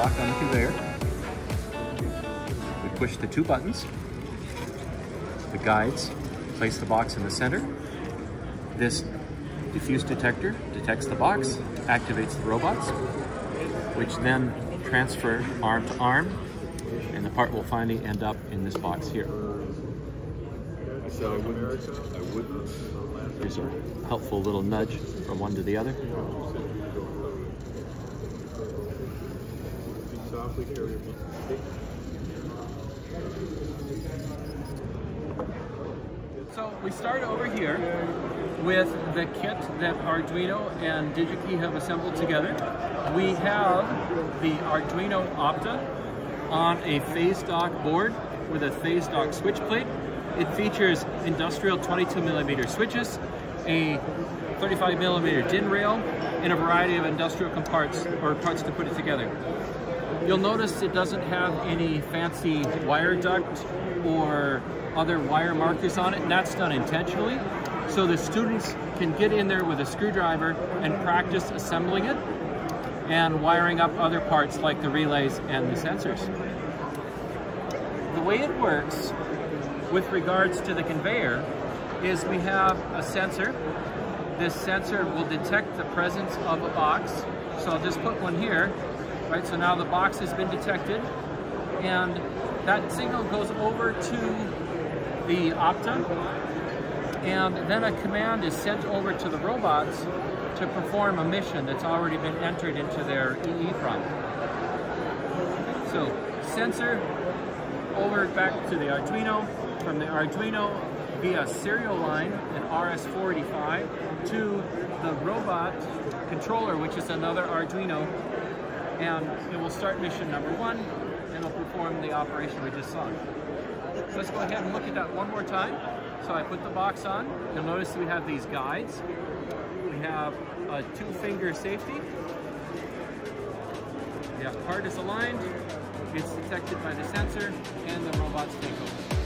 on the conveyor. We push the two buttons. The guides place the box in the center. This diffuse detector detects the box, activates the robots, which then transfer arm to arm, and the part will finally end up in this box here. So I wouldn't, I wouldn't. Here's a helpful little nudge from one to the other. Softly carry your So we start over here with the kit that Arduino and DigiKey have assembled together. We have the Arduino Opta on a Phase Dock board with a Phase Dock switch plate. It features industrial 22 millimeter switches, a 35 millimeter DIN rail, and a variety of industrial comparts or parts to put it together. You'll notice it doesn't have any fancy wire duct or other wire markers on it, and that's done intentionally. So the students can get in there with a screwdriver and practice assembling it and wiring up other parts like the relays and the sensors. The way it works with regards to the conveyor is we have a sensor. This sensor will detect the presence of a box. So I'll just put one here, right? So now the box has been detected and that signal goes over to the Opta and then a command is sent over to the robots to perform a mission that's already been entered into their EEPROM. So sensor over back to the Arduino, from the Arduino via serial line, an RS485, to the robot controller, which is another Arduino, and it will start mission number one, and it'll perform the operation we just saw. So let's go ahead and look at that one more time. So I put the box on. You'll notice we have these guides. We have a two-finger safety. The part is aligned. It's detected by the sensor, and the robots take over.